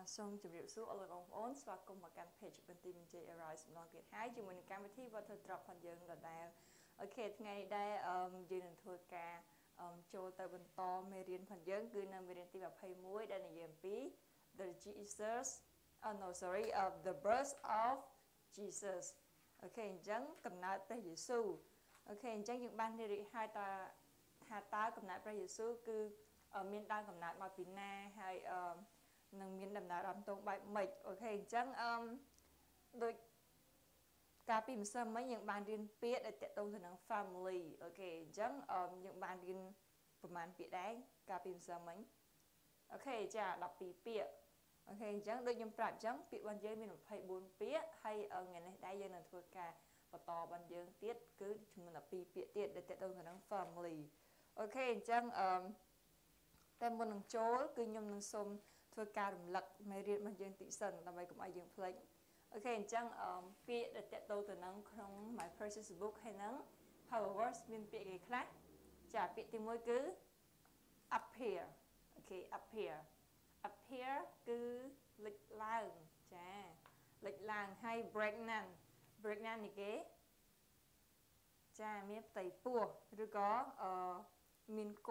ចាសូមជម្រាបសួរអស់លោកបងប្អូនស្វាគមន៍មកកាន់ page បន្ទាយមានជ័យ Arise ម្ដងទៀតហើយជាមួយនឹងកម្មវិធី Water Drop ផងយើងដដែល okay ថ្ងៃនេះដែរអឺយើងនឹងធ្វើការអឺចូលទៅបន្តមេរៀនផងយើងគឺនៅមេរៀនទី21ដែលនិយាយអំពី the Jesus oh no sorry of the birth of Jesus អូខេអញ្ចឹងកំណើតព្រះយេស៊ូវ okay អញ្ចឹងយើងបាននិយាយហើយតើថាតើកំណើតព្រះយេស៊ូវគឺមានដើមកំណើតមកពីណាហើយអឺ នឹងមានដំណើរអន្តងបែបម៉េច okay អញ្ចឹងអឺដូចកាលពីម្សិលមិញយើងបានរៀនពាក្យដែលតកតងទៅនឹង family អូខេអញ្ចឹងអឺយើងបានរៀនប៉ុន្មានពាក្យដែរកាលពីម្សិលមិញ okay ចា12ពាក្យ okay អញ្ចឹងដូចខ្ញុំប្រាប់អញ្ចឹងពាក្យរបស់យើងមាន24ពាក្យហើយថ្ងៃនេះដែរយើងនឹងធ្វើការបន្តរបស់យើងទៀតគឺចំនួន12ពាក្យទៀតដែលតកតងទៅនឹង family okay អញ្ចឹងអឺតែមុននឹងចូលគឺខ្ញុំនឹងសូម ធ្វើការរំលឹកមេរៀនរបស់យើងតិចសិនដើម្បីកុំឲ្យយើងភ្លេច okay អញ្ចឹងពាក្យដែលទាក់ទងទៅនឹងក្នុង My Precious Book ហើយនឹង Power Words មានពាក្យអីគេខ្លះចាពាក្យទី1គឺ appear okay appear appear គឺលេចឡើងចាលេចឡើងហើយ pregnant pregnant នេះគេចាមានផ្ទៃពោះឬក៏អឺមានក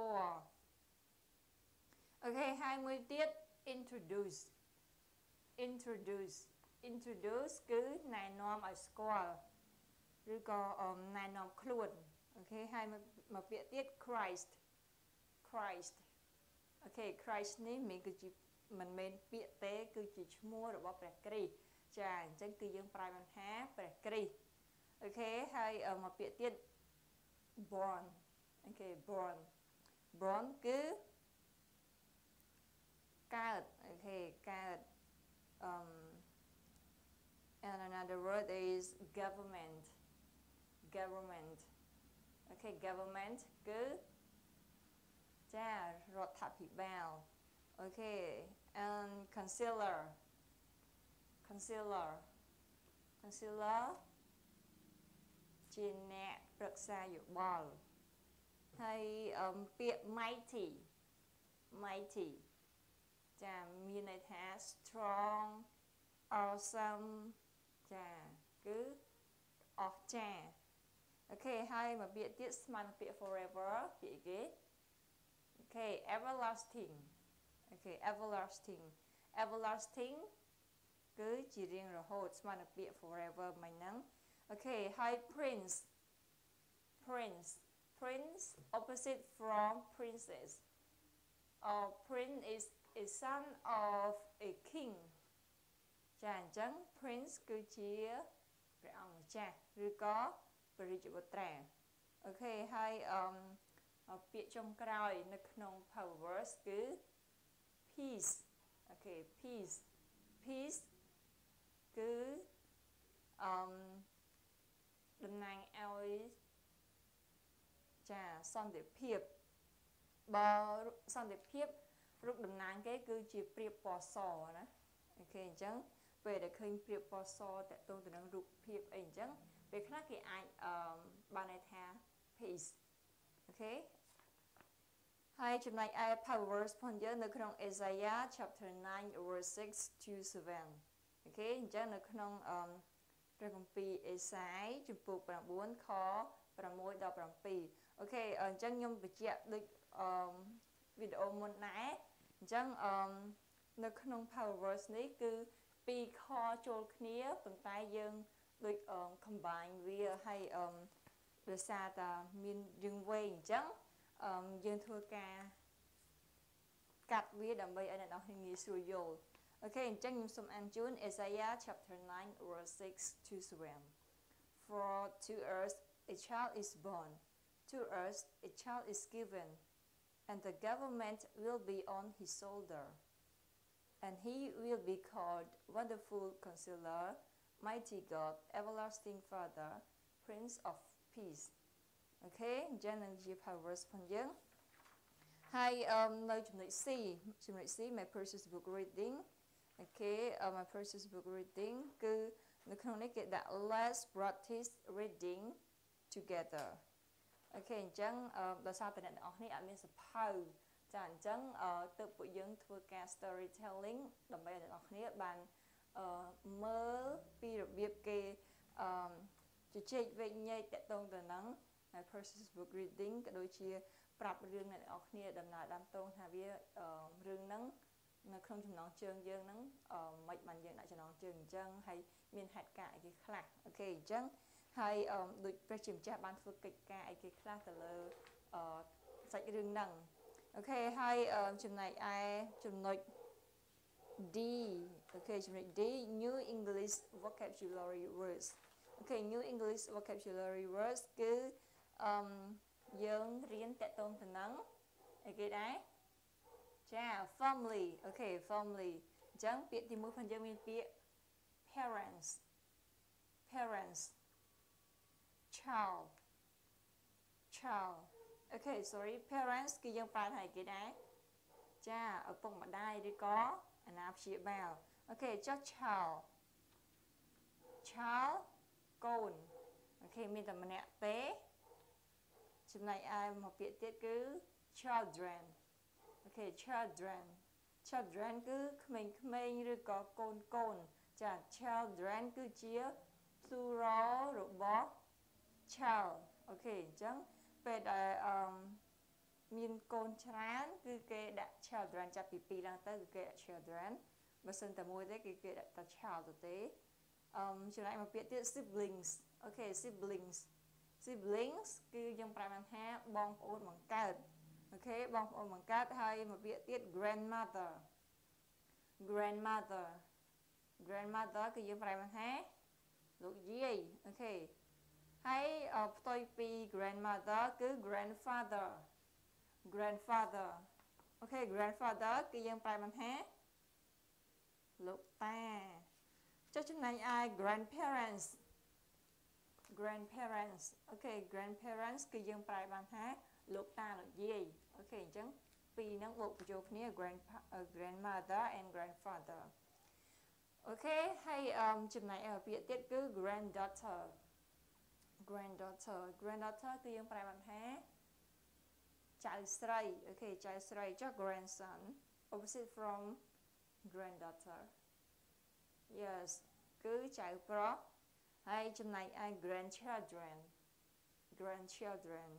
អូខេហើយមួយទៀត introduce introduce introduce គឺណែនាំឲ្យស្គាល់ឬក៏ណែនាំខ្លួនអូខេហើយមកពាក្យទៀត Christ Christ អូខេ Christ នេះមានគឺជាមិនមែនពាក្យទេ គឺជាឈ្មោះរបស់ព្រះគ្រីស្ទចាអញ្ចឹងគឺយើងប្រើបានថាព្រះគ្រីស្ទអូខេហើយមកពាក្យទៀត born អូខេ born born គឺ កើតអូខេកើត um and another word is government government អូខេ government គឺចារដ្ឋាភិបាលអូខេ and concealer concealer concealer ជាអ្នកប្រឹក្សាយោបល់ហើយពាក្យ mighty mighty ចាមានន័យថា strong awesome ចាគឺអស្ចារ្យអូខេហើយមកពាក្យទៀតស្មើនឹងពាក្យ forever ពាក្យគេអូខេ everlasting អូខេ everlasting everlasting គឺជារៀងរហូតស្មើនឹងពាក្យ forever មិញហ្នឹងអូខេហើយ prince prince prince opposite from princess or prince is a son of a king ចាអញ្ចឹង prince គឺជាព្រះអង្គម្ចាស់ឬក៏ព្រះរាជបុត្រាអូខេហើយអឺពាក្យចុងក្រោយ នៅក្នុង power verse គឺ peace អូខេ peace peace គឺអឺតំណាងឲ្យចាសន្តិភាពបើសន្តិភាព រូបតំណាងគេគឺជាព្រៀបពណ៌សណា okay អញ្ចឹងពេលដែលឃើញប្រៀបពណ៌សទាក់ទងទៅនឹងរូបភាពអីអញ្ចឹងពេលខ្លះគេអាចអឺបានន័យថា peace អូខេហើយចំណែកឯ powers ផងយើងនៅក្នុង Isaiah chapter 9 verse 6 to 7អូខេអញ្ចឹងនៅក្នុងអឺព្រះគម្ពីរអេសាយជំពូក9ខ6ដល់7 okay អញ្ចឹងខ្ញុំបញ្ជាក់ដូចអឺវីដេអូមុនដែរ អញ្ចឹងអឺនៅក្នុង power verse នេះគឺពីរខចូលគ្នាប៉ុន្តែយើងដូច combine វាឲ្យអឺដោយសារតាមានយើងវែងអញ្ចឹងអឺយើងធ្វើការកាត់វាដើម្បីឲ្យអ្នកនរគ្នាងាយស្រួលយល់អូខេអញ្ចឹងខ្ញុំសូមអានជូន Isaiah chapter 9 verse 6 to 7 For to us a child is born to us a child is given and the government will be on his shoulder. And he will be called Wonderful Counselor, Mighty God, Everlasting Father, Prince of Peace. Okay, Genesis Powers ផងយើងហើយនៅចំណុច C ចំណុច C my precious book reading Okay uh, my precious book reading គឺនៅក្នុងនេះគេដាក់ let's practice reading together អូខេអញ្ចឹងដោយសារតែអ្នកទាំងអស់នេះអត់មានសភៅចាអញ្ចឹងទៅពួកយើងធ្វើការ storytelling ដើម្បីឲ្យអ្នកនរគ្នាបានអឺមើលពីរបៀបគេអឺជជែកវែកញែកតកតងទៅនឹង process book reading ក៏ដូចជា ប្រាប់រឿងអ្នកនរគ្នាដំណើរដើមតងថាវារឿងហ្នឹងនៅក្នុងចំណងជើងយើងហ្នឹងអឺមិនបានយើងដាក់ចំណងជើងអញ្ចឹងហើយមានហេតុការណ៍អីគេខ្លះ okay អញ្ចឹង ហើយអឺដូចព្រះជាម្ចាស់បានធ្វើកិច្ចការអីគេខ្លះទៅលើអឺសាច់រឿងហ្នឹង okay ហើយចំណែកឯចំណុច D okay ចំណុច D new English vocabulary words okay new English vocabulary words គឺអឺយើងរៀនទាក់ទងទៅនឹងអីគេដែរចា family okay family អញ្ចឹងពាក្យទី1ផងយើងមានពាក្យ parents parents child child okay sorry parents គឺយើងប្រែថាអីគេដែរចាឪពុកម្ដាយឬក៏អាណាព្យាបាល okay ចុះ child child កូន okay មានតែម្នាក់ទេចំណែកឯមកពាក្យទៀតគឺ children okay children children គឺក្មេងៗឬក៏កូនកូនចា children គឺជា plural របស់ child អូខេអញ្ចឹងពេលដែលអឺមានកូនច្រើន គឺគេដាក់ children ចាប់ពី2ឡើងទៅគឺគេដាក់ children បើសិនតែមួយទេគឺគេដាក់តែ child ទៅទេអឺចំណែកមកពាក្យទៀត siblings អូខេ siblings siblings គឺយើងប្រើបានថាបងប្អូនបង្កើតអូខេបងប្អូនបង្កើតហើយមកពាក្យទៀត grandmother grandmother grandmother គឺយើងប្រើបានថាលោកយាយអូខេ ហើយផ្ទុយពី grandmother គឺ grandfather grandfather okay grandfather គឺយើងប្រែបានថាលោកតាចុះចំណែកឯ grandparents grandparents okay grandparents គឺយើងប្រែបានថាលោកតាលោកយាយ okay អញ្ចឹងពីរហ្នឹងបូកបញ្ចូលគ្នា grand grandmother and grandfather អូខេហើយចំណែកពាក្យទៀតគឺ granddaughter granddaughter granddaughter គឺយើងប្រែបានថាចៅស្រីអូខេចៅស្រីចុះ grandson opposite from granddaughter yes គឺចៅប្រុសហើយចំណែកឯ grandchildren grandchildren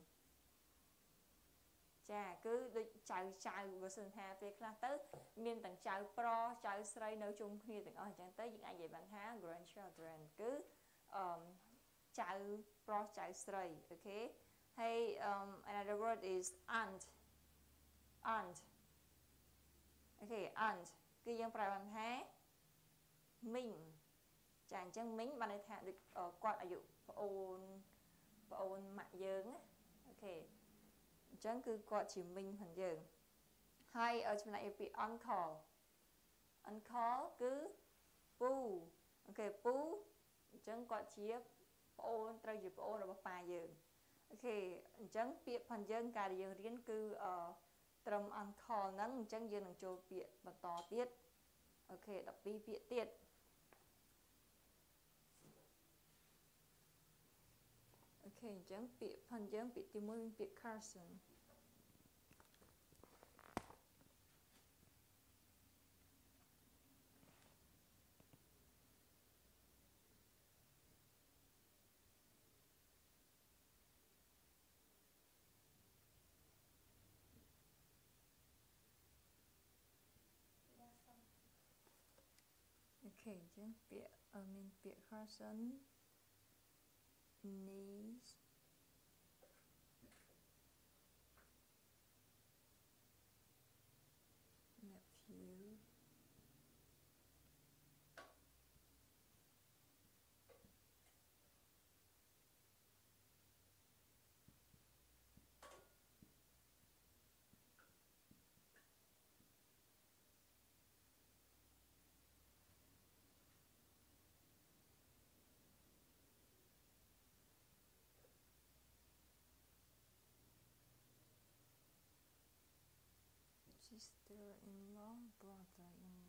ចាគឺដូចចៅចៅបើសិនថាពេលខ្លះទៅ មានទាំងចៅប្រុសចៅស្រីនៅជុំគ្នាទាំងអស់អញ្ចឹងទៅយើងអាចនិយាយបានថា grandchildren គឺអឺ ចៅប្រុសចៅស្រីអូខេហើយ um another word is aunt aunt អូខេ aunt គឺយើងប្រើបានថាមីងចាអញ្ចឹងមីងបានន័យថាដូចគាត់អាយុប្អូនប្អូនម៉ាក់យើងអូខេអញ្ចឹងគឺគាត់ជាមីងផងយើងហើយចំណែកពី uncle uncle គឺពូ okay ពូអញ្ចឹងគាត់ជា ប្អូនត្រូវជាប្អូនរបស់ប៉ាយើង okay អញ្ចឹងពាក្យផងយើងការដែលយើងរៀនគឺអឺត្រឹម uncle ហ្នឹងអញ្ចឹងយើងនឹងចូលពាក្យបន្តទៀត okay 12ពាក្យទៀត okay អញ្ចឹងពាក្យផងយើងពាក្យទី1មានពាក្យ cousin Okay, Jim, be a mean person, Nice. Sister-in-law, brother-in-law.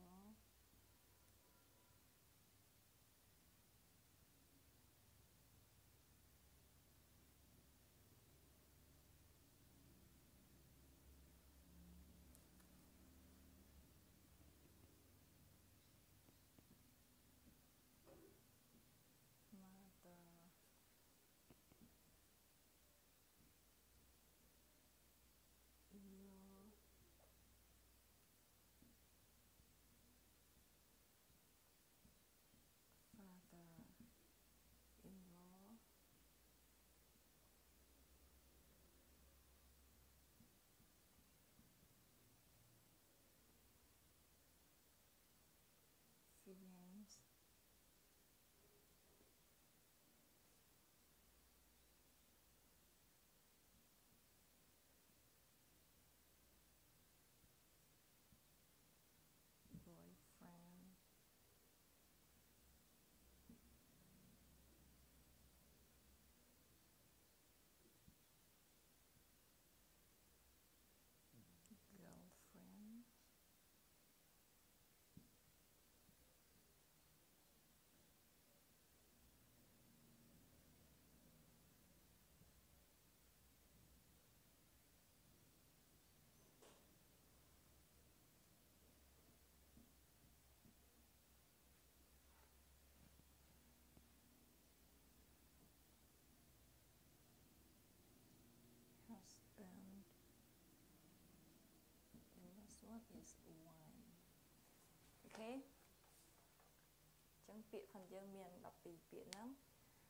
ពាក្យផងយើងមាន12ពាក្យហ្នឹង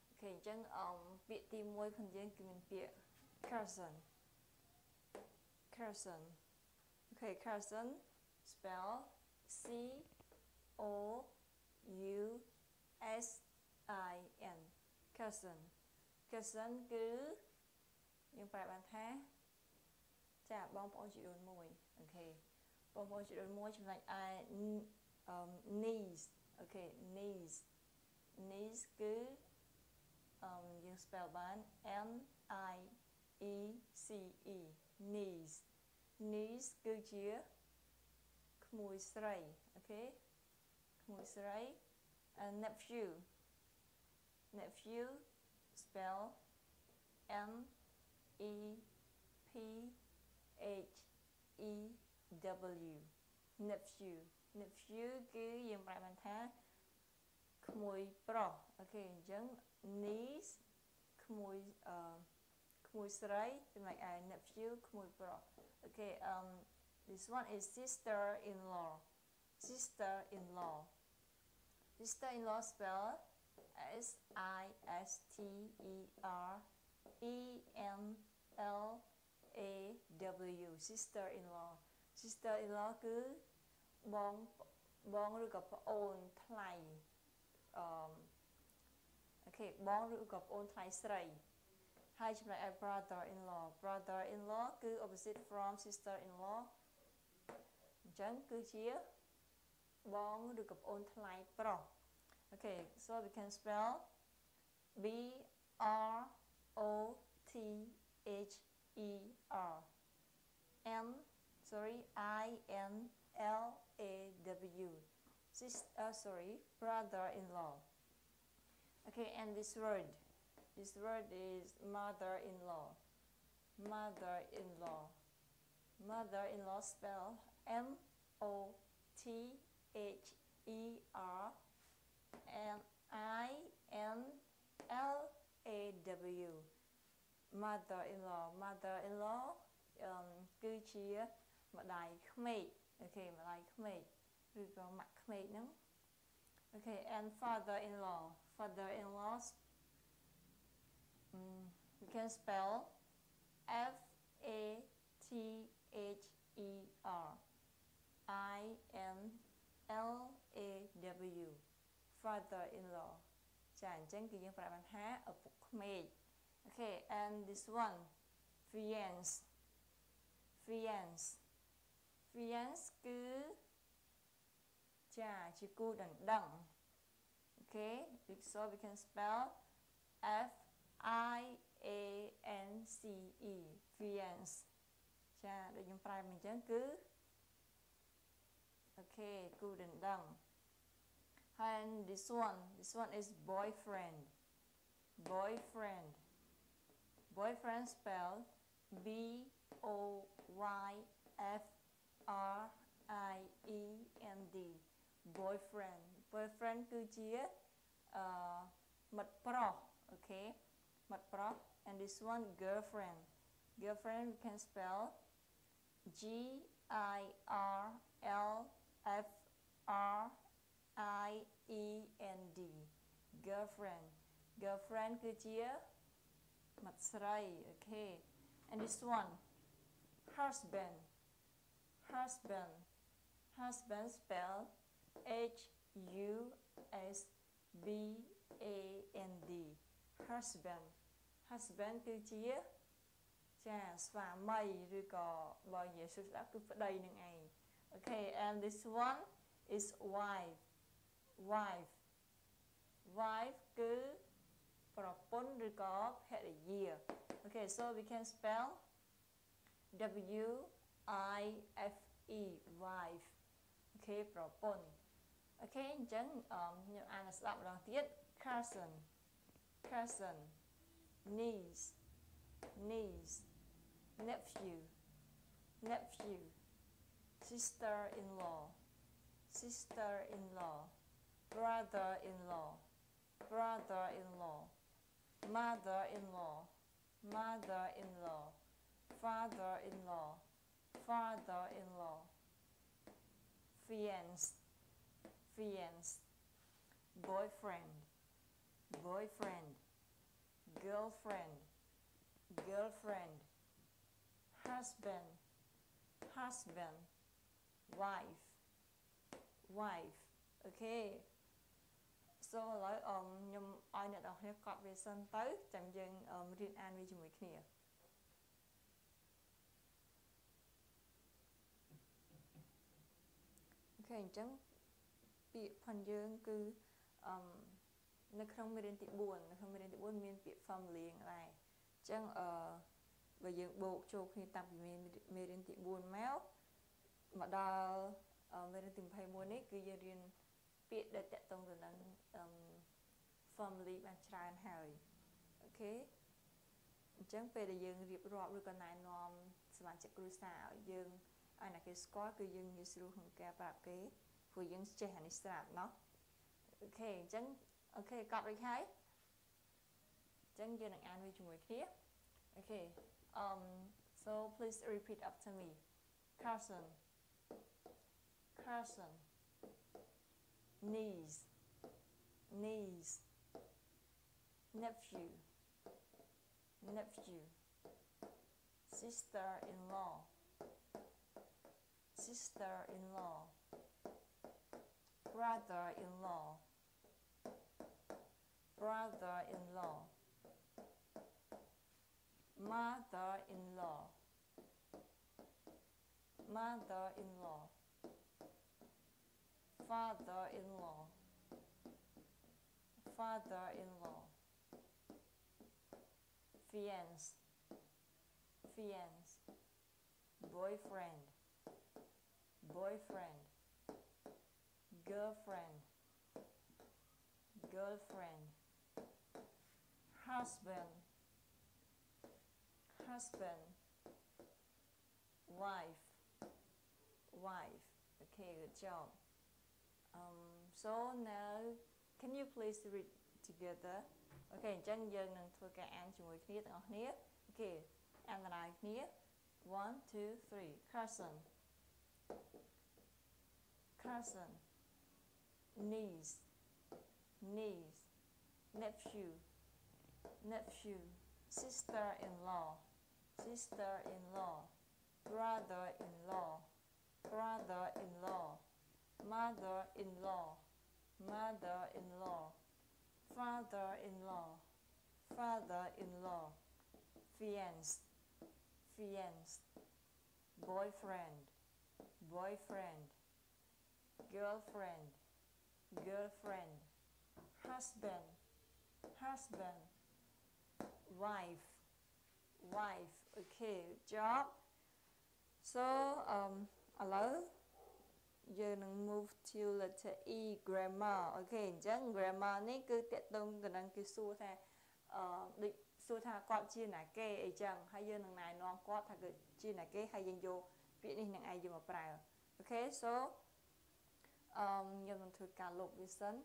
okay អញ្ចឹងអមពាក្យទី1ផងយើងគឺមានពាក្យ cousin cousin okay cousin spell C O U S I N cousin cousin គឺយើងប្រែបានថាចាបងប្អូនជីដូនមួយ okayបងប្អូនជីដូនមួយចំណែកឯ niece អូ ខេ niece niece គឺអឺយើង spell បាន N I E C E niece niece គឺជាក្មួយស្រីអូខេក្មួយស្រី and nephew nephew spell M E P H E W nephew nephew គឺយើងប្រែបានថាក្មួយប្រុសអូខេអញ្ចឹង niece ក្មួយអឺក្មួយស្រីចំណែកឯ nephew ក្មួយប្រុសអូខេ um this one is sister in law sister in law sister in law spell S I S T E R E N L A W sister in law sister in law គឺ បងបងឬក៏ប្អូនថ្លៃអឺអូខេបងឬក៏ប្អូនថ្លៃស្រីហើយចំណែកឯ brother in law brother in law គឺ opposite from sister in law អញ្ចឹងគឺជាបងឬក៏ប្អូនថ្លៃប្រុស okay so we can spell B R O T H E R M sorry I N L A W sister uh, sorry brother-in-law okay and this word this word is mother-in-law mother-in-law mother-in-law spell M O T H E R M I N L A W mother-in-law mother-in-law គឺជាម្ដាយក្មេក អូខេម្ដាយក្មេកឬក៏ម៉ាក់ក្មេកហ្នឹងអូខេ and father-in-law father-in-law um, we can spell F A T H E R I N L A W father-in-law ចាអញ្ចឹងគឺយើងប្រាប់បានថាឪពុកក្មេក okay and this one fiance fiance fiance គឺចាជាគូដណ្ដឹង okay so we can spell F I A N C E fiance ចាដូចខ្ញុំប្រែមកអញ្ចឹងគឺអូខេគូដណ្ដឹង and this one this one is boyfriend boyfriend boyfriend spell B O Y F R I E N D boyfriend boyfriend គឺជាអឺមិត្តប្រុសអូខេមិត្តប្រុស and this one girlfriend girlfriend we can spell G I R L F R I E N D girlfriend girlfriend គឺជាមិត្តស្រីអូខេ and this one husband husband husband spell H U S B A N D husband husband គឺជាចាស្វាមីឬក៏បើនិយាយស្ដាប់គឺប្តីនឹងឯងអូខេ and this one is wife wife wife គឺប្រពន្ធឬក៏ភរិយា Okay so we can spell W I F E wife អូខេប្រពន្ធអូខេអញ្ចឹងខ្ញុំអានស្ដាប់ម្ដងទៀត cousin cousin niece niece nephew nephew sister-in-law sister-in-law brother-in-law brother-in-law mother-in-law mother-in-law father-in-law father-in-law fiance fiance boyfriend boyfriend girlfriend girlfriend husband husband wife wife អូខេ so ឥឡូវអមខ្ញុំឲ្យអ្នកនរគ្នាកត់វាសិនទៅចាំយើងរៀនអានវាជាមួយគ្នា ខេអញ្ចឹងពាក្យផនយើងគឺអមនៅក្នុងមេរៀនទី4នៅក្នុងមេរៀនទី4មានពាក្យ family ដែរអញ្ចឹងអឺបើយើងបូកចូលគ្នាតាំងពីមេរៀនទី4មកមកដល់មេរៀនទី21នេះគឺយើងរៀនពាក្យដែលទាក់ទងទៅនឹង family បានច្រើនហើយ okay អញ្ចឹងពេលដែលយើងរៀបរាប់ឬក៏ណែនាំសមាជិកគ្រួសារឲ្យយើង ហើយអ្នកគេស្គាល់គឺយើងងាយស្រួលក្នុងការប្រាប់គេព្រោះយើងចេះអានេះស្រាប់ណោះ okay អញ្ចឹង okay កប់រួចហើយអញ្ចឹងយើងនឹងអានវាជាមួយគ្នាអូខេ um so please repeat after me Carson Carson niece niece nephew nephew sister-in-law sister-in-law brother-in-law brother-in-law mother-in-law mother-in-law father-in-law father-in-law fiance fiance boyfriend boyfriend girlfriend girlfriend husband husband wife wife okay good job um so now can you please read together អូខេអញ្ចឹងយើងនឹងធ្វើការអានជាមួយគ្នាទាំងអស់គ្នាអូខេអានដំណើរគ្នា1 2 3 cousin cousin niece niece nephew nephew sister-in-law sister-in-law brother-in-law brother-in-law mother-in-law mother-in-law father-in-law father-in-law fiance fiance boyfriend boyfriend girlfriend girlfriend husband husband wife wife okay job so um ឥឡូវយើងនឹង move to letter E grammar អូខេអញ្ចឹង grammar នេះគឺតកតងទៅនឹងគេសួរថាអឺដូចសួរថាគាត់ជាណាគេអីចឹងហើយយើងនឹងណែនាំគាត់ថាគឺជាណាគេហើយយើងយក ពាក្យនេះនឹងឯងយកមកប្រើអូខេ so អឺខ្ញុំនឹងធ្វើការលុបវាសិន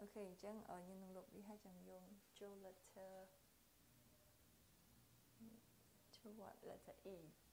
អូខេអញ្ចឹងខ្ញុំនឹងលុបវាហើយចាំយកចូល letter to what letter E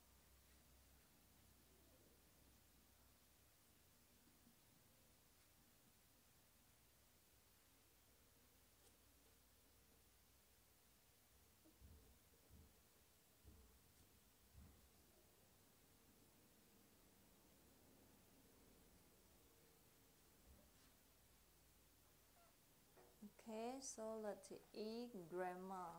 so let's eat, Grandma.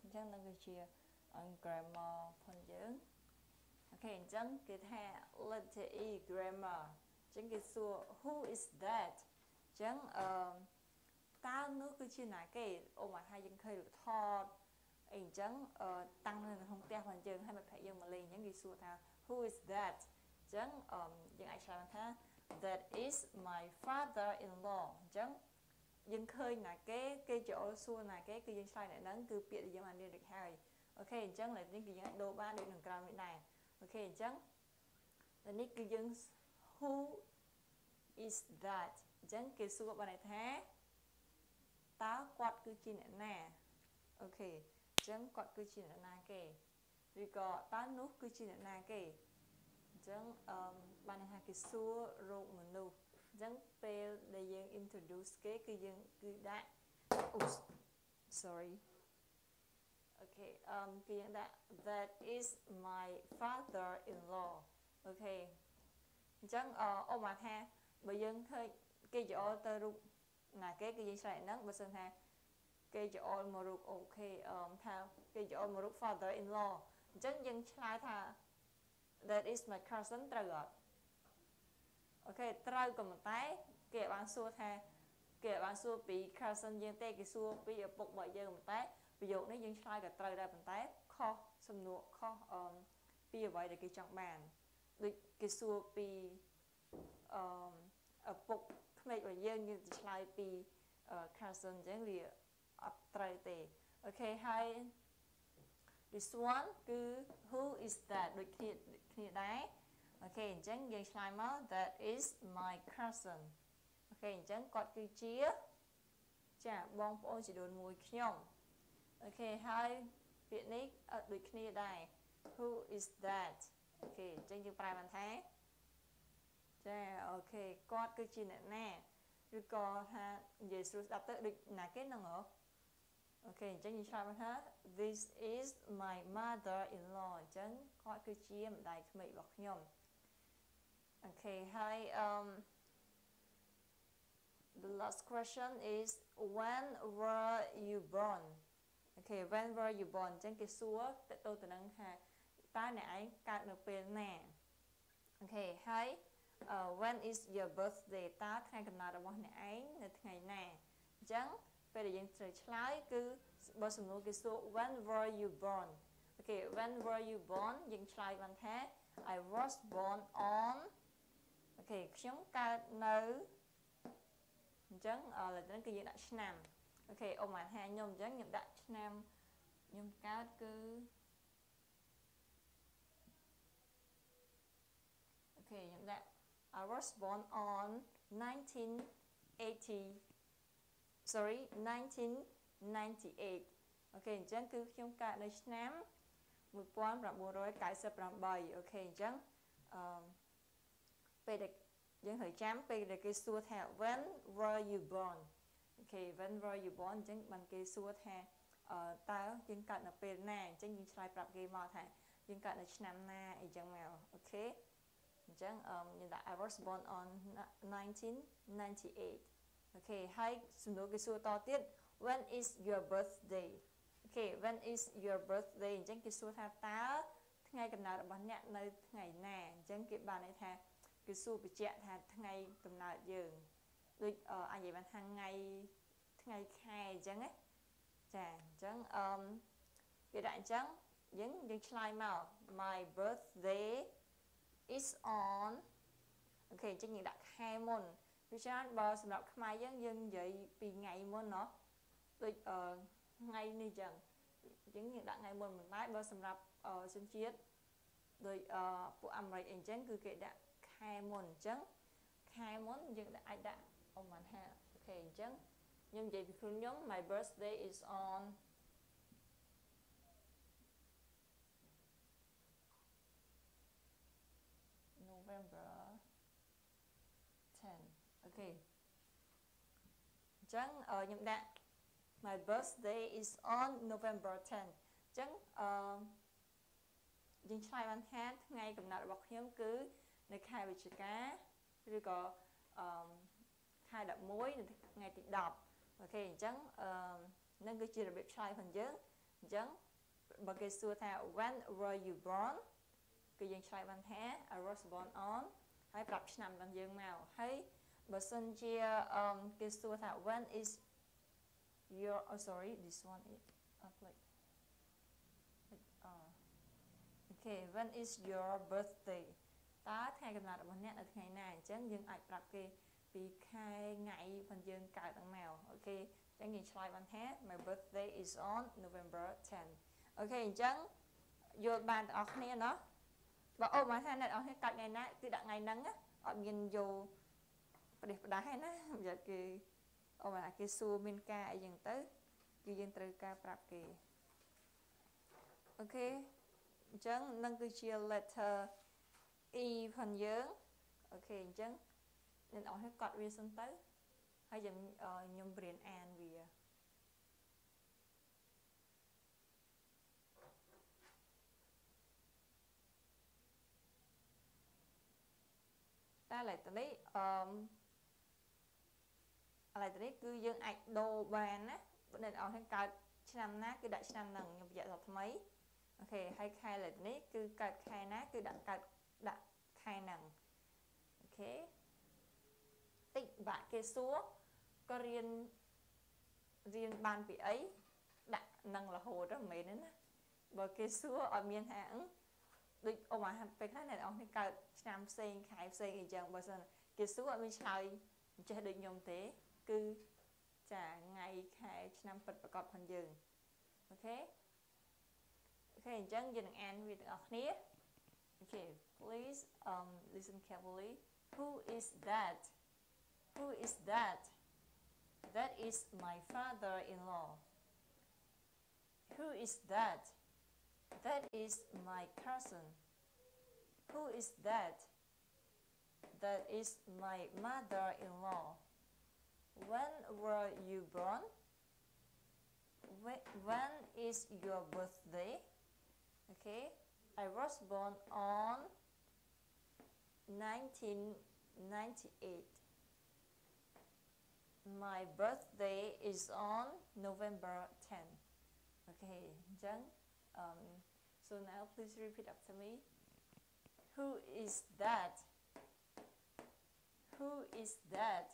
អញ្ចឹងនឹងគឺជា grammar ផងយើងអូខេអញ្ចឹងគេថា letter E grammar អញ្ចឹងគេសួរ who is that អញ្ចឹងអឺតើនោះគឺជាណាគេអូមកថាយើងឃើញរូបថតអីអញ្ចឹងតាំងនៅក្នុងផ្ទះរបស់យើងហើយមិត្តភក្តិយើងមកលេងអញ្ចឹងគេសួរថា who is that អញ្ចឹងអឺយើងអាចឆ្លើយថា that is my father in law អញ្ចឹង យើងឃើញណាគេគេចង្អុលសួរណាគេគឺយើងឆ្លើយអ្នកហ្នឹងគឺពាក្យដែលយើងបានរៀនរួចហើយ okay អញ្ចឹងឡើយនេះគឺយើងអាចដូរបានដូចនឹងក្រោមនេះដែរ okay អញ្ចឹងតែនេះគឺយើង who is that អញ្ចឹងគេសួរបានថាតើគាត់គឺជាអ្នកណា okay អញ្ចឹងគាត់គឺជាអ្នកណាគេឬក៏តើនោះគឺជាអ្នកណាគេអញ្ចឹងអឺបានថាគេសួររោគមនុស្សអញ្ចឹងពេលដែលយើង introduce គេគឺយើងគឺដាក់អូ sorry អូខេអឺគឺយើងដាក់ that is my father in law អូខេអញ្ចឹងអឧបមាថាបើយើងឃើញគេចោលទៅរូបណាគេគឺយើងឆ្លៃហ្នឹងបើសិនថាគេចោលមករូបអូខេអឺថាគេចោលមករូប father in law អញ្ចឹងយើងឆ្លើយថា that is my cousin ត្រូវអត់ អូខេត្រូវក៏ប៉ុន្តែគេបានសួរថាគេបានសួរពី cousin យើងទេគេសួរពីឪពុករបស់យើងប៉ុន្តែប្រយោគនេះយើងឆ្លើយក៏ត្រូវដែរប៉ុន្តែខុសសំណួរខុសអឺពីអ្វីដែលគេចង់បានដូចគេសួរពីអឺឪពុកក្មេករបស់យើងយើងទៅឆ្លើយពី cousin អញ្ចឹងវាអត់ត្រូវទេអូខេហើយ this one គឺ who is that ដូចគ្នាគ្នាដែរ okay អញ្ចឹងយើងឆ្លើយមក that is my cousin okay អញ្ចឹងគាត់គឺជាចាបងប្អូនជីដូនមួយខ្ញុំ okay ហើយពាក្យនេះអត់ដូចគ្នាដែរ who is that អូខេអញ្ចឹងយើងប្រែបានថាចា okay គាត់គឺជាអ្នកណាឬក៏ថានិយាយស្រួលស្ដាប់ទៅដូចណាគេហ្នឹងហ៎okay អញ្ចឹងយើងឆ្លើយមកថា this is my mother in law អញ្ចឹងគាត់គឺជាម្ដាយក្មេករបស់ខ្ញុំ okay ហើយអឺ The last question is when were you born okay when were you born អញ្ចឹងគេសួរតទៅទៅនឹងថាតើអ្នកឯងកើតនៅពេលណា okay ហើយ when is your birthday តើថ្ងៃកំណើតរបស់អ្នកឯងនៅថ្ងៃណាអញ្ចឹងពេលដែលយើងត្រូវឆ្លើយគឺបើសំណួរគេសួរ when were you born okay when were you born យើងឆ្លើយបានថា I was born on okay ខ្ញុំកើតនៅអញ្ចឹងឥឡូវនេះគឺយើងដាក់ឆ្នាំ okay អ៊ំបានថាខ្ញុំអញ្ចឹងខ្ញុំដាក់ឆ្នាំខ្ញុំកើតគឺ okay ខ្ញុំដាក់ I was born on 1980 sorry 1998 okay អញ្ចឹងគឺខ្ញុំកើតនៅឆ្នាំ1998 okay អញ្ចឹងអឺ ពេលដែលយើងត្រូវចាំពេលដែលគេសួរថា when were you born okay when were you born អញ្ចឹងបានគេសួរថាអឺតើយើងកើតនៅពេលណាអញ្ចឹងយើងឆ្លើយប្រាប់គេមកថាយើងកើតនៅឆ្នាំណាអីចឹងមកអូខេអញ្ចឹងអឺយើងដាក់ I was born on 1998អូខេហើយសំណួរគេសួរតទៀត when is your birthday អូខេ when is your birthday អញ្ចឹងគេសួរថាតើថ្ងៃកំណើតរបស់អ្នកនៅថ្ងៃណាអញ្ចឹងគេបានន័យថា គឺសួរបញ្ជាក់ថាថ្ងៃកំណើតយើងដូចអញនិយាយបានថាថ្ងៃថ្ងៃខែអញ្ចឹងណាចាអញ្ចឹងអឺវាដាក់អញ្ចឹងយើងយើងឆ្លើយមក my birthday is on អូខេអញ្ចឹងយើងដាក់ខែមុនវាច្រើនបើសម្រាប់ខ្មែរយើងយើងនិយាយពីថ្ងៃមុនណោះដូចអឺថ្ងៃនេះអញ្ចឹងយើងយើងដាក់ថ្ងៃមុនមិនដែរបើសម្រាប់ជនជាតិដោយពួកអាមេរិកអីអញ្ចឹងគឺគេដាក់ មុនអញ្ចឹងខែមុនយើងអាចដាក់អមបានថាអូខេអញ្ចឹងខ្ញុំនិយាយពីខ្លួនខ្ញុំ my birthday is on November 10អូខេអញ្ចឹងខ្ញុំដាក់ my birthday is on November 10អញ្ចឹងអឺយើងឆ្លើយបានថាថ្ងៃកំណើតរបស់ខ្ញុំគឺ នៅខែវិច្ឆិកាឬក៏អឺខែ11នៅថ្ងៃទី10អូខេអញ្ចឹងអឺនឹងគឺជារបៀបឆ្លើយផងយើងអ អញ្ចឹងបើគេសួរថា when were you born គឺយើងឆ្លើយបានថា I was born on ហើយប្រាប់ឆ្នាំរបស់យើងមកហើយបើសិនជាគេសួរថា when is your oh sorry this one is uh, like uh, okay when is your birthday តើថ្ងៃកំណើតរបស់អ្នកនៅថ្ងៃណាអញ្ចឹងយើងអាចប្រាប់គេពីខែថ្ងៃផងយើងកើតហ្នឹងមកអូខេអញ្ចឹងយើងឆ្លើយបានថា my birthday is on November 10អូខេអញ្ចឹងយល់បានទាំងអស់គ្នាណោះបើអូមកថាអ្នកនរគ្នាកើតថ្ងៃណាគឺដាក់ថ្ងៃហ្នឹងអត់មានយកប្រទេសផ្ដាស់ទេណាយកគេអូមកគេសួរមានការអីចឹងទៅគឺយើងត្រូវការប្រាប់គេអូខេអញ្ចឹងនឹងគឺជា letter E ផងយើងអូខេអញ្ចឹងអ្នកនរគ្នាកត់វាសិនទៅហើយខ្ញុំខ្ញុំរៀនអានវាតែឥឡូវទៅនេះអឺឥឡូវទៅនេះគឺយើងអាចដូរបានណាអ្នកនរគ្នាកើតឆ្នាំណាគឺដាក់ឆ្នាំហ្នឹងខ្ញុំបញ្ជាក់ថាថ្មីអូខេហើយខែឥឡូវនេះគឺកើតខែណាគឺដាក់កើត ដាក់ខែហ្នឹងអូខេតិចបាក់គេសួរក៏រៀនរៀនបានពីអីដាក់នឹងរហូតមិនមែនទេណាបើគេសួរអត់មានថាដូចអូមកពេលខ្លះអ្នកនរគ្នាកើតឆ្នាំផ្សេងខែផ្សេងអីចឹងបើសិនគេសួរអត់មានឆ្លើយចេះដូចខ្ញុំទេ គឺចាថ្ងៃខែឆ្នាំពិតប្រកបផងយើង okay okay អញ្ចឹងយើងនឹងអានវាទាំងអស់គ្នា Okay please um listen carefully. Who is that? Who is that? That is my father-in-law. Who is that? That is my cousin. Who is that? That is my mother-in-law. When were you born? When is your birthday? Okay, I was born on 1998. My birthday is on November 10. Okay, Jung. Um, so now please repeat after me. Who is that? Who is that?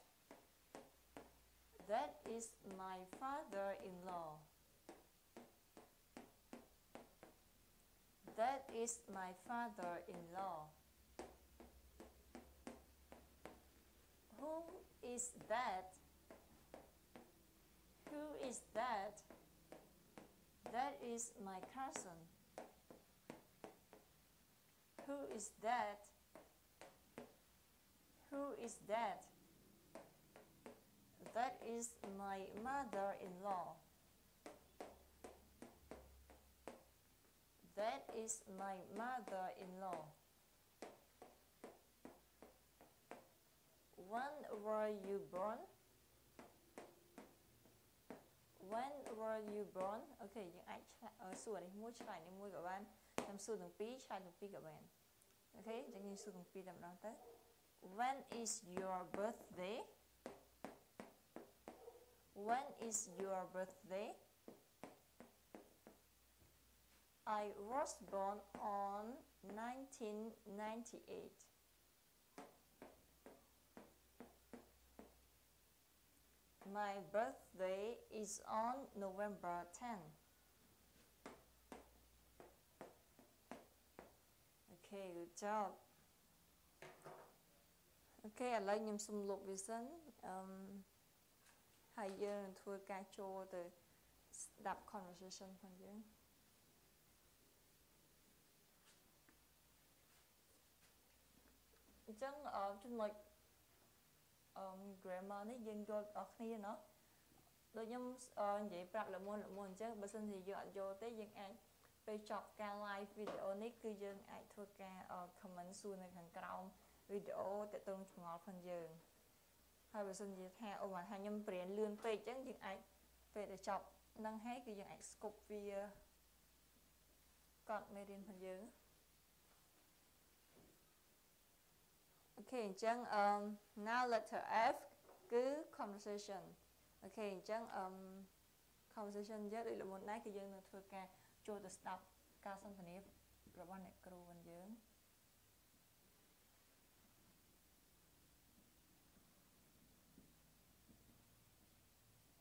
That is my father-in-law. That is my father-in-law. Who is that? Who is that? That is my cousin. Who is that? Who is that? That is my mother-in-law. That is my mother-in-law. When were you born? When were you born? Ok, យើងអាចសួរនេះមួយឆ្លើយនេះមួយក៏បានខ្ញុំសួរទាំងពីរឆ្លើយទាំងពីរក៏បានអូខេអញ្ចឹងយើងសួរទាំងពីរតែម្ដងទៅ When is your birthday? When is your birthday? I was born on 1998. My birthday is on November 10. Okay, good job. អូខេឥឡូវខ្ញុំសុំលុបវាសិនអឺហើយយើងនឹងធ្វើការចូលទៅស្ដាប់ conversation ផងយើងអញ្ចឹងចំណុចអឺ grammar នេះយើងយល់អស់គ្នាเนาะដូចខ្ញុំនិយាយប្រាប់លមុនលមុនអញ្ចឹងបើសិនជាយើងអត់យល់ទេយើងអាចពេលចប់ការ live video នេះគឺយើងអាចធ្វើការ comment សួរនៅខាងក្រោមវីដេអូតទៅឆ្ងល់ផងយើងហើយបើសិនជាថាអូមកថាខ្ញុំព្រានលឿនពេកអញ្ចឹងយើងអាចពេលដែលចប់នឹងហើយគឺយើងអាចស្គប់វាកត់មេរៀនផងយើង okay អញ្ចឹងអឺ now letter F គឺ conversation អូខេអញ្ចឹងអឺ conversation យើងដូចល្មុនដែរគឺយើងនឹងធ្វើការចូលទៅស្ដាប់ការសន្ទនារបស់អ្នកគ្រូរបស់យើង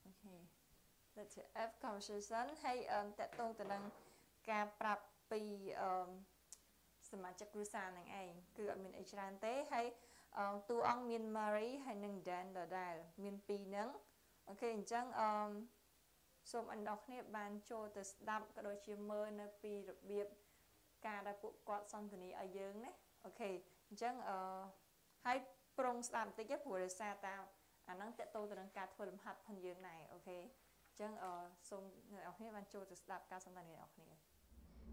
okayដូចជា F conversation ហើយទាក់ទងទៅនឹងការប្រាប់ពីអឺស មាជិកគ្រួសារនឹងឯងគឺអត់មានអីច្រើនទេហើយតួអង្គមាន Mary ហើយនិង Dan ដដែលមានពីរហ្នឹងអូខេអញ្ចឹងអឺសូមអញ្ញគ្នាបានចូលទៅស្ដាប់ក៏ដូចជាមើលនៅពីរបៀបការដែលពួកគាត់សន្ទនាឲ្យយើងណា okay អញ្ចឹងអឺហើយប្រុងស្ដាប់បន្តិចព្រោះដោយសារតាអាហ្នឹងតកតទៅនឹងការធ្វើលំហាត់ផងយើងដែរអូខេអញ្ចឹងអឺសូមអ្នកនរគ្នាបានចូលទៅស្ដាប់ការសន្ទនារបស់អ្នកនរគ្នា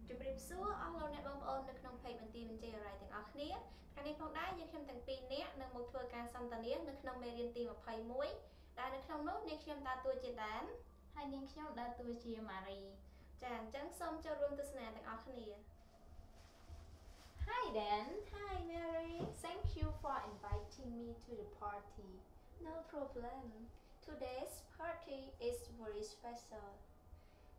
ជម្រាបសួរអស់លោកអ្នកបងប្អូននៅក្នុងពេកបន្ទាយបញ្ជាអរ៉ៃទាំងអស់គ្នាថ្ងៃនេះផងដែរយើងខ្ញុំទាំងពីរនាក់នឹងមកធ្វើការសន្ទនានៅក្នុងមេរៀនទី21ដែលនៅក្នុងនោះនាងខ្ញុំដើរតួជាដានហើយនាងខ្ញុំដើរតួជាម៉ារី ចាអញ្ចឹងសូមចូលរួមទស្សនាទាំងអស់គ្នា Hi Dan Hi Mary Thank you for inviting me to the party No problem Today's party is very special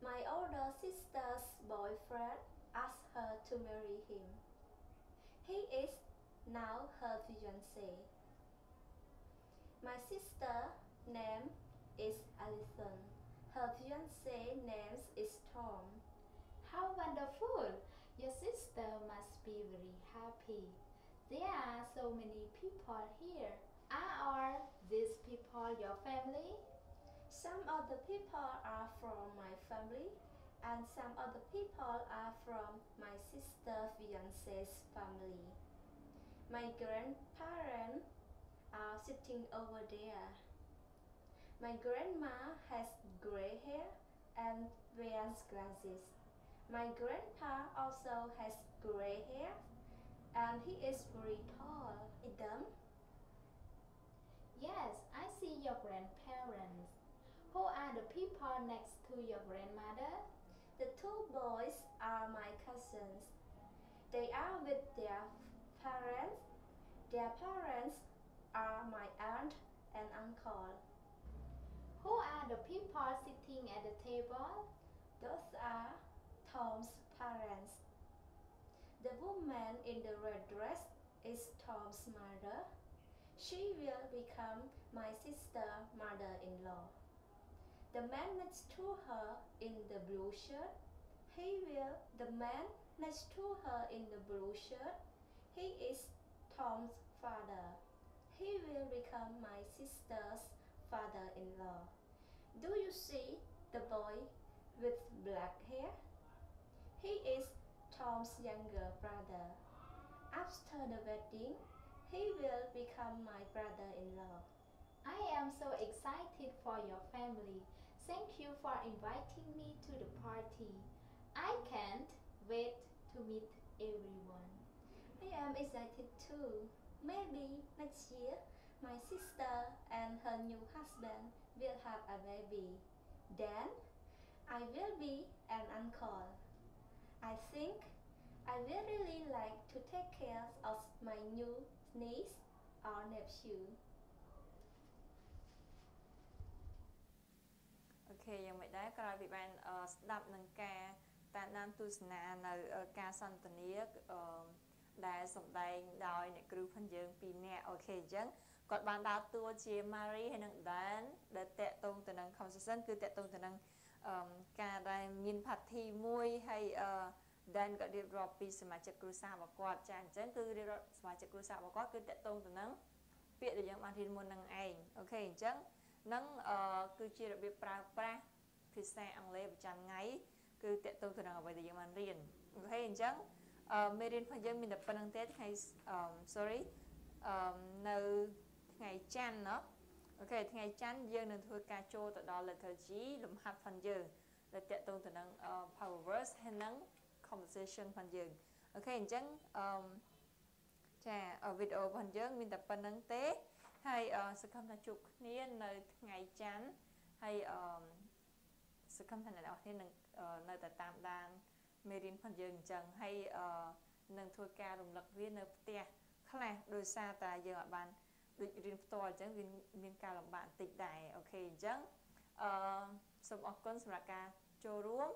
My older sister's boyfriend asked her to marry him. He is now her fiancé. My sister name is Alison. Her fiancé name is Tom. How wonderful! Your sister must be very happy. There are so many people here. Are all these people your family? Some of the people are from my family and some of the people are from my sister fiance's family. My grandparents are sitting over there. My grandma has gray hair and wears glasses. My grandpa also has gray hair and he is very tall. Idam? Yes, I see your grandparents. Who are the people next to your grandmother? The two boys are my cousins. They are with their parents. Their parents are my aunt and uncle. Who are the people sitting at the table? Those are Tom's parents. The woman in the red dress is Tom's mother. She will become my sister mother-in-law. The man next to her in the blue shirt, he will, the man next to her in the blue shirt, he is Tom's father. He will become my sister's father-in-law. Do you see the boy with black hair? He is Tom's younger brother. After the wedding, he will become my brother-in-law. I am so excited for your family. Thank you for inviting me to the party. I can't wait to meet everyone. I am excited too. Maybe next year my sister and her new husband will have a baby. Then I will be an uncle. I think I will really like to take care of my new niece or nephew. ខេយ៉ាងមិនដែរក្រោយពីបានស្ដាប់នឹងការតាមដានទស្សនានៅការសន្ទនាអឺដែលសម្ដែងដោយអ្នកគ្រូផងយើងពីរនាក់អូខេអញ្ចឹងគាត់បានដើរតួជា Mary ហើយនិង Dan ដែលតកតងទៅនឹង conversation គឺតកតងទៅនឹងអឺការដែលមាន party មួយហើយអឺ Dan ក៏រៀបរាប់ពីសមាជិកគ្រួសាររបស់គាត់ចាអញ្ចឹងគឺរៀបរាប់សមាជិកគ្រួសាររបស់គាត់គឺតកតងទៅនឹងពាក្យដែលយើងបានរៀនមុននឹងឯងអូខេអញ្ចឹង នឹងគឺជារបៀបប្រើប្រាស់ភាសាអង់គ្លេសប្រចាំថ្ងៃគឺតកតទៅនឹងអ្វីដែលយើងបានរៀនអូខេអញ្ចឹងមេរៀនរបស់យើងមានតែប៉ុណ្្នឹងទេថ្ងៃ sorry នៅថ្ងៃច័ន្ទណាអូខេថ្ងៃច័ន្ទយើងនឹងធ្វើការចូលទៅដល់ letter G លំហាត់ផងយើងដែលតកតទៅនឹង power verbs ហើយនឹង conversation ផងយើងអូខេអញ្ចឹងចាវីដេអូរបស់យើងមានតែប៉ុណ្្នឹងទេ ហើយសង្ឃឹមថាជួបគ្នានៅថ្ងៃច័ន្ទហើយអឺសង្ឃឹមថាអ្នកនរគ្នានឹងនៅតែតាមដានមេរៀនផងយើងអញ្ចឹងហើយអឺនឹងធ្វើការរំលឹកវានៅផ្ទះខ្លះដោយសារតែយើងអាចបានដូចរៀនផ្ទាល់អញ្ចឹងវាមានការលំបាកបន្តិចដែរអូខេអញ្ចឹងអអឺសូមអរគុណសម្រាប់ការចូលរួម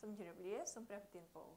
សូមជម្រាបលាសូមព្រះប្រទានពរ